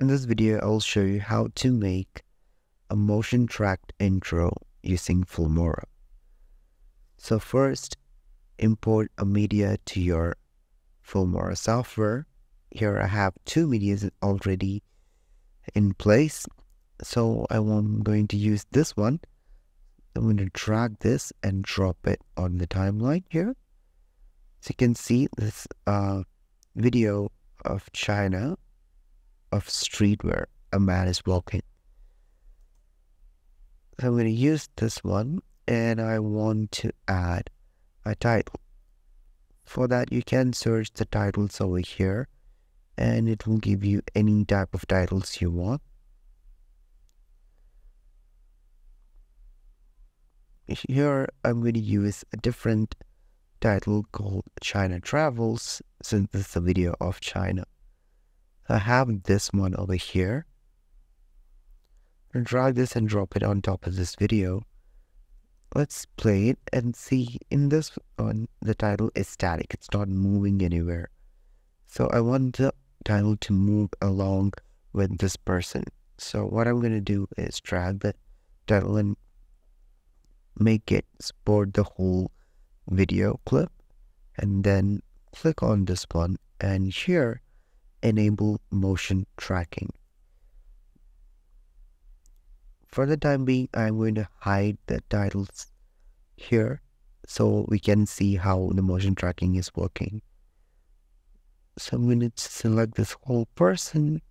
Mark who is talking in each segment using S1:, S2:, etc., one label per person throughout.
S1: In this video, I'll show you how to make a motion tracked intro using Filmora. So first, import a media to your Filmora software. Here I have two medias already in place. So I'm going to use this one. I'm going to drag this and drop it on the timeline here. So you can see this uh, video of China of street where a man is walking. So I'm going to use this one and I want to add a title. For that, you can search the titles over here and it will give you any type of titles you want. Here, I'm going to use a different title called China Travels since this is a video of China. I have this one over here. Drag this and drop it on top of this video. Let's play it and see in this one, the title is static. It's not moving anywhere. So I want the title to move along with this person. So what I'm going to do is drag the title and make it support the whole video clip and then click on this one and here enable motion tracking. For the time being, I'm going to hide the titles here so we can see how the motion tracking is working. So I'm going to select this whole person.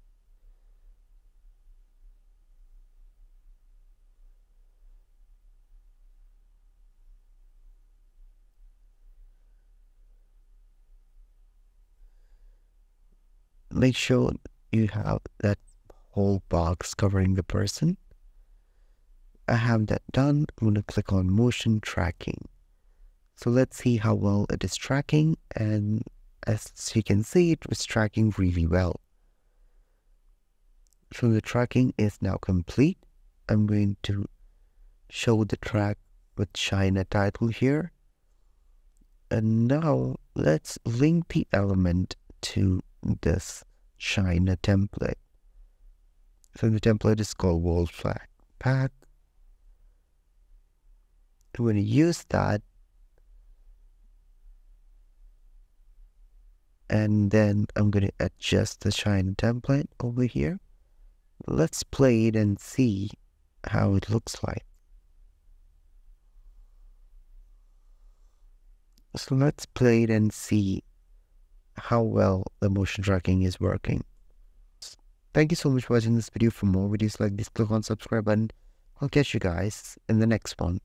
S1: Make sure you have that whole box covering the person. I have that done. I'm going to click on motion tracking. So let's see how well it is tracking. And as you can see, it was tracking really well. So the tracking is now complete. I'm going to show the track with China title here. And now let's link the element to this China template. So the template is called world flag. I'm going to use that and then I'm going to adjust the China template over here. Let's play it and see how it looks like. So let's play it and see how well the motion tracking is working. Thank you so much for watching this video. For more videos like this, click on subscribe button. I'll catch you guys in the next one.